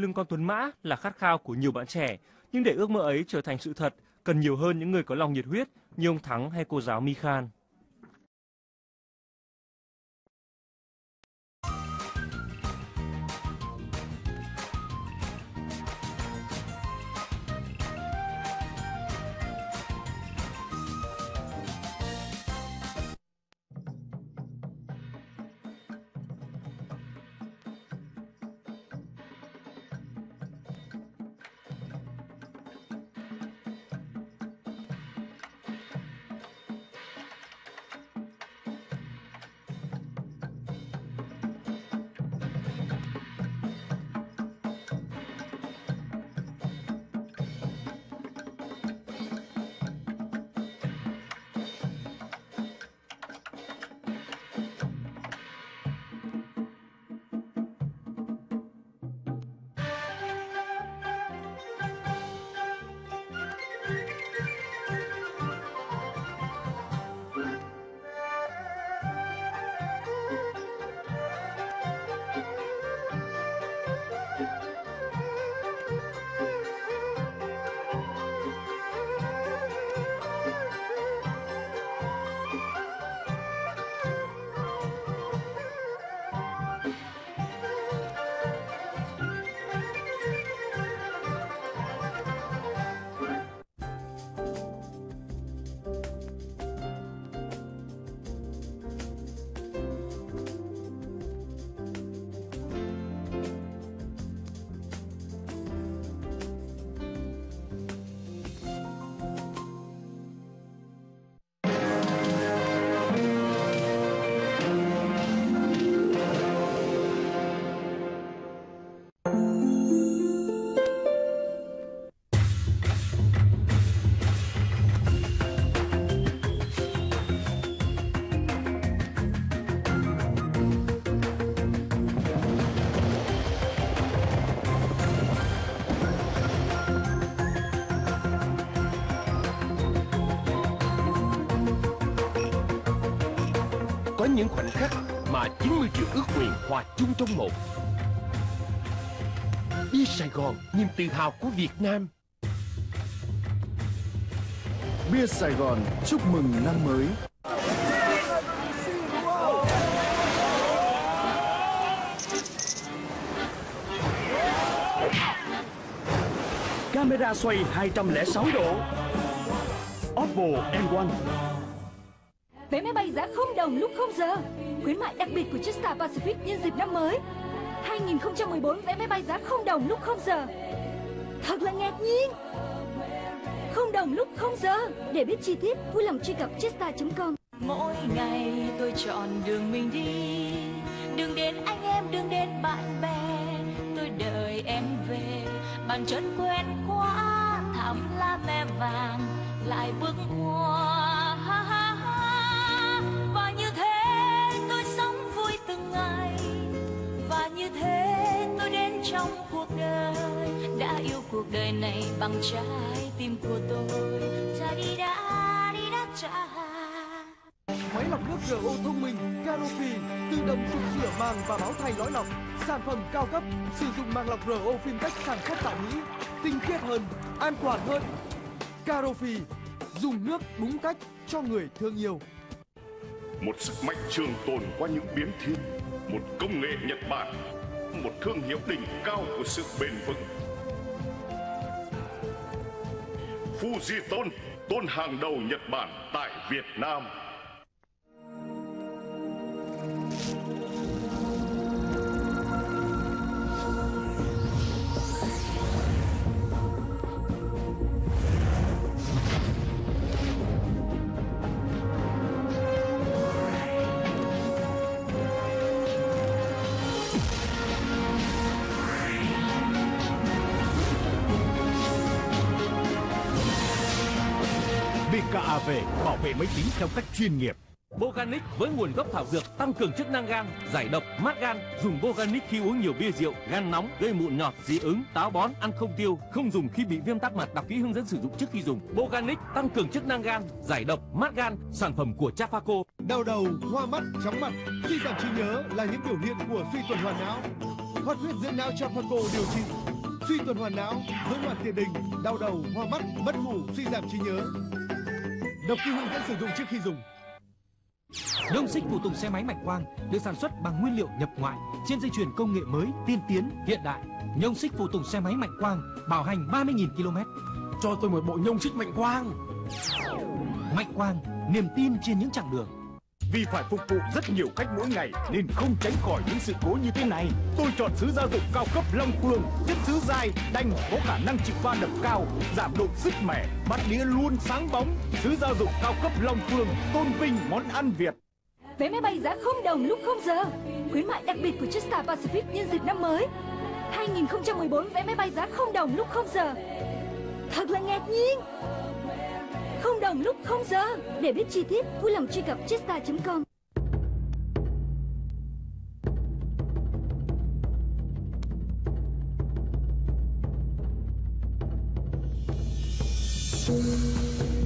lưng con tuấn mã là khát khao của nhiều bạn trẻ, nhưng để ước mơ ấy trở thành sự thật, cần nhiều hơn những người có lòng nhiệt huyết như ông Thắng hay cô giáo Mi Khan. Có những khoảnh khắc mà 90 triệu ước nguyện hòa chung trong một. Đi Sài Gòn, niềm tự hào của Việt Nam. Bia Sài Gòn chúc mừng năm mới. Camera xoay 206 độ. Oppo N1 Vé máy bay giá không đồng lúc không giờ. Khuyến mại đặc biệt của Jetstar Pacific nhân dịp năm mới. 2014 vé máy bay giá không đồng lúc không giờ. Thật là ngạc nhiên. không đồng lúc không giờ. Để biết chi tiết, vui lòng truy cập jetstar.com. Mỗi ngày tôi chọn đường mình đi Đường đến anh em, đường đến bạn bè Tôi đợi em về Bàn chân quen quá Thảm lá me vàng Lại bước qua ha, ha. Trong cuộc đời Đã yêu cuộc đời này bằng trái tim của tôi Ta đi đã đi đã cha Máy lọc nước RO thông minh Carofi tự động sụp sửa màng và báo thay lõi lọc. Sản phẩm cao cấp sử dụng màng lọc RO Fintech sản xuất tại Mỹ, tinh khiết hơn, an toàn hơn. Carofi dùng nước đúng cách cho người thương yêu. một sức mạnh trường tồn qua những biến thiên một công nghệ nhật bản một thương hiệu đỉnh cao của sự bền vững. Fujitone, tôn hàng đầu nhật bản tại việt nam. BKAV bảo vệ máy tính theo cách chuyên nghiệp. Boganic với nguồn gốc thảo dược tăng cường chức năng gan, giải độc, mát gan. Dùng Boganic khi uống nhiều bia rượu, gan nóng, gây mụn nhọt, dị ứng, táo bón, ăn không tiêu. Không dùng khi bị viêm tắc mật. Đọc kỹ hướng dẫn sử dụng trước khi dùng. Boganic tăng cường chức năng gan, giải độc, mát gan. Sản phẩm của Chafaco. Đau đầu, hoa mắt, chóng mặt, suy giảm trí nhớ là những biểu hiện của suy tuần hoàn não. Hoạt huyết dưỡng não cho Paco điều trị suy tuần hoàn não, rối loạn tiền đình, đau đầu, hoa mắt, mất ngủ, suy giảm trí nhớ. Đọc kỹ hướng dẫn sử dụng trước khi dùng. Nhông xích phụ tùng xe máy Mạnh Quang được sản xuất bằng nguyên liệu nhập ngoại trên dây chuyền công nghệ mới, tiên tiến, hiện đại. Nhông xích phụ tùng xe máy Mạnh Quang bảo hành 30.000 km. Cho tôi một bộ nhông xích mạnh quang Mạnh Quang, niềm tin trên những chặng đường. Vì phải phục vụ rất nhiều khách mỗi ngày nên không tránh khỏi những sự cố như thế này. Tôi chọn sứ gia dụng cao cấp Long Phương, chất sứ dai, đanh, có khả năng chịu va đập cao, giảm độ sức mẻ, bát đĩa luôn sáng bóng. Sứ gia dụng cao cấp Long Phương, tôn vinh món ăn Việt. Vé máy bay giá không đồng lúc không giờ. Khuyến mại đặc biệt của Jetstar Pacific nhân dịp năm mới. 2014 vé máy bay giá không đồng lúc không giờ. Thật là ngạc nhiên. Không đồng lúc không giờ. Để biết chi tiết, vui lòng truy cập chesta.com. Thank